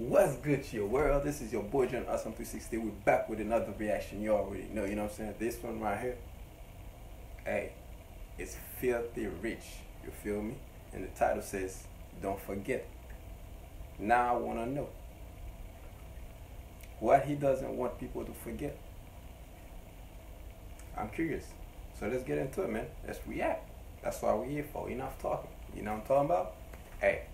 What's good to your world? This is your boy John Awesome 360. We're back with another reaction. You already know, you know what I'm saying? This one right here, hey, it's Philthy Rich. You feel me? And the title says, Don't forget. Now I wanna know what he doesn't want people to forget. I'm curious. So let's get into it, man. Let's react. That's why we're here for. Enough talking. You know what I'm talking about? Hey.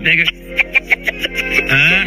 Nigga.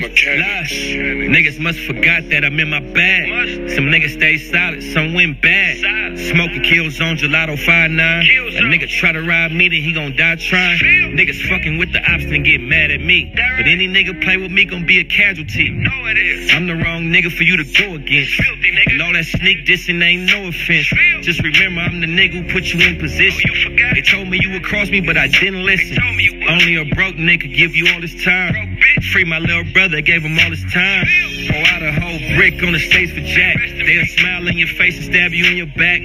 Niggas must forgot that I'm in my bag. Some niggas stay solid, some went bad. Smoking kills on gelato 5-9. A nigga try to ride me, then he gon' die trying. Niggas fucking with the ops and get mad at me. But any nigga play with me gon' be a casualty. I'm the wrong nigga for you to go against. And all that sneak dissing ain't no offense. Just remember I'm the nigga who put you in position. They told me you would cross me, but I didn't listen. Only a broke nigga give you all this time. Free my little brother, gave him all his time. Pour out a whole brick on the stage for Jack. They'll smile in your face and stab you in your back.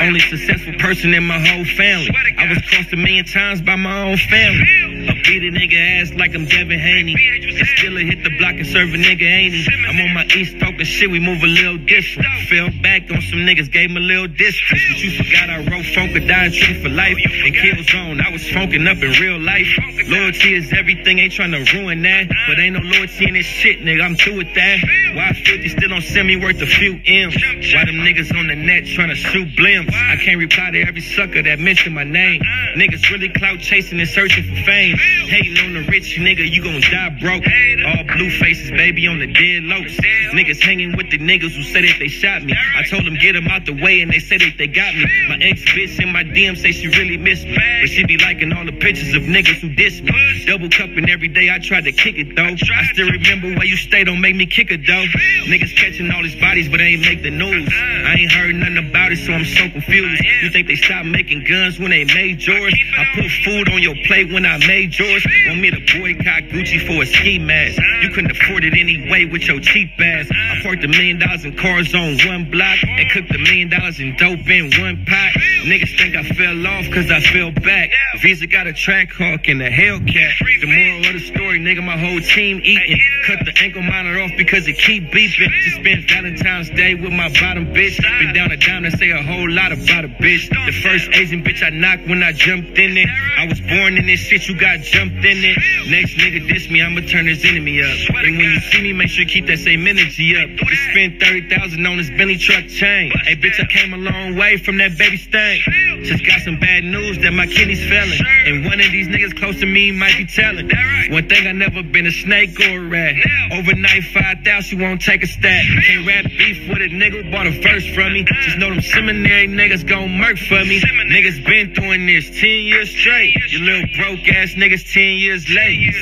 Only successful person in my whole family. I was crossed a million times by my own family. I beat a nigga ass like I'm Devin Haney. And still hit the block and serve a nigga, ain't he? I'm on my east talking shit, we move a little different. Fell back on some niggas, gave him a little distance. But you forgot I wrote funk or dying tree for life. And kill zone, I was funking up in real life. Loyalty is everything, ain't trying to ruin that. But ain't no loyalty in this shit, nigga, I'm through with that. Why 50 still don't send me worth a few M's? Why them niggas on the net trying to shoot blims? I can't reply to every sucker that mention my name. Niggas really clout chasing and searching for fame. Hating on the rich nigga, you gon' die broke. All blue faces, baby, on the dead lows. Niggas hanging with the niggas who said that they shot me. I told them get them out the way and they said that they got me. My ex bitch in my DM say she really miss me. But she be liking all the pictures of niggas who diss me. Double cupping every day, I tried to kick it though. I still remember why you stay, don't make me kick it Niggas catching all these bodies, but they ain't make the news. I ain't heard nothing about it, so I'm so confused. You think they stopped making guns when they made yours? I put food on your plate when I made yours. Want me to boycott Gucci for a ski mask? You couldn't afford it anyway with your cheap ass. Parked a million dollars in cars on one block and cooked a million dollars in dope in one pot. Niggas think I fell off cause I fell back. Visa got a track hawk and a Hellcat. The moral of the story, nigga, my whole team eating. Cut the ankle monitor off because it keep beeping. Just spent Valentine's Day with my bottom bitch. Been down a dime to say a whole lot about a bitch. The first Asian bitch I knocked when I jumped in it. I was born in this shit, you got jumped in it. Next nigga diss me, I'ma turn his enemy up. And when you see me, make sure you keep that same energy up. Just spent 30,000 on this Bentley truck chain. Hey bitch, I came a long way from that baby stain. Just got some bad news that my kidneys failing. And one of these niggas close to me might be telling. One thing I never been a snake or a rat. Overnight 5,000, you won't take a stat. Can't rap beef with a nigga, bought a verse from me. Just know them seminary niggas gon' murk for me. Niggas been doing this 10 years straight. You little broke ass niggas 10 years late.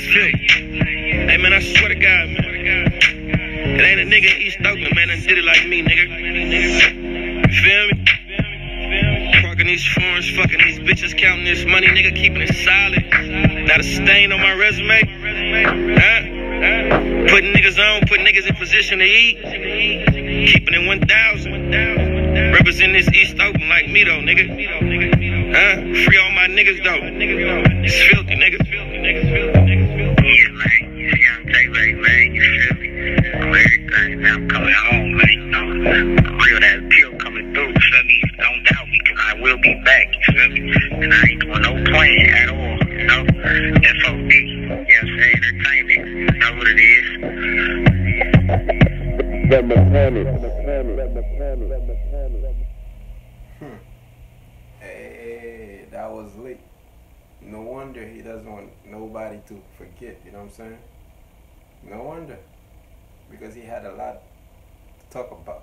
Hey man, I swear to God, man. It ain't a nigga in East Oakland, man, that did it like me, nigga. You feel me? Parking these foreigns, fucking these bitches, counting this money, nigga, keeping it solid. Not a stain on my resume. Huh? Putting niggas on, putting niggas in position to eat. Keeping it 1,000. Represent this East Oakland like me, though, nigga. Huh? Free all my niggas, though. It's Philthy, nigga. Yeah, And I no playing at all, you know? FOD, you know what I'm saying? Entertainment, you know what it is. The mechanic. Hey, that was lit. No wonder he doesn't want nobody to forget, you know what I'm saying? No wonder. Because he had a lot to talk about.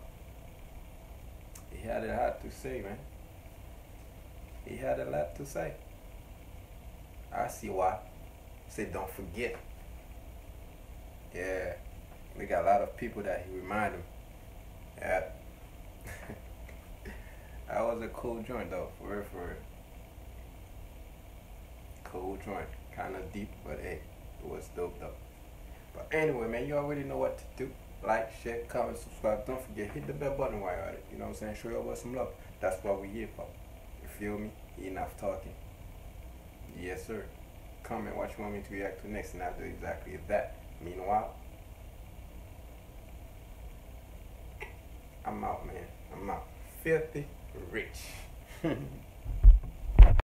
He had a lot to say, man. He had a lot to say. I see why. Say, don't forget. Yeah. We got a lot of people that he remind him. Yeah. that was a cool joint though, for real, for real. Cool joint. Kinda deep, but hey, it was dope though. But anyway, man, you already know what to do. Like, share, comment, subscribe. Don't forget, hit the bell button while you're at it. You know what I'm saying? Show your boy some love. That's what we here for. Feel me? Enough talking. Yes, sir. Comment what you want me to react to next, and I'll do exactly that. Meanwhile, I'm out, man. I'm out. Philthy Rich.